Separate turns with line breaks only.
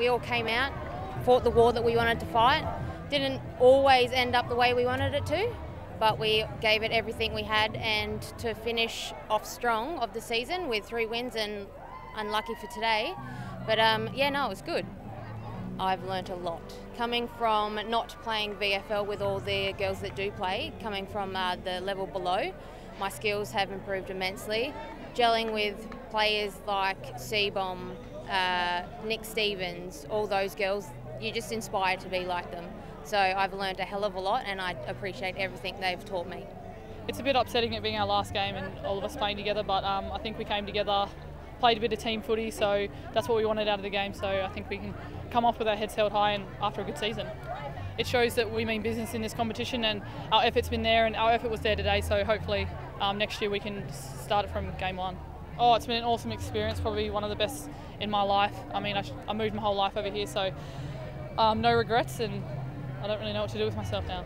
We all came out, fought the war that we wanted to fight. Didn't always end up the way we wanted it to, but we gave it everything we had. And to finish off strong of the season with three wins and unlucky for today, but um, yeah, no, it was good. I've learnt a lot. Coming from not playing VFL with all the girls that do play, coming from uh, the level below, my skills have improved immensely. Gelling with players like Seabom, uh, Nick Stevens, all those girls, you're just inspired to be like them. So I've learned a hell of a lot and I appreciate everything they've taught me.
It's a bit upsetting it being our last game and all of us playing together, but um, I think we came together, played a bit of team footy, so that's what we wanted out of the game. So I think we can come off with our heads held high and after a good season. It shows that we mean business in this competition and our effort's been there and our effort was there today, so hopefully um, next year we can start it from game one. Oh, it's been an awesome experience, probably one of the best in my life. I mean, I, I moved my whole life over here, so um, no regrets, and I don't really know what to do with myself now.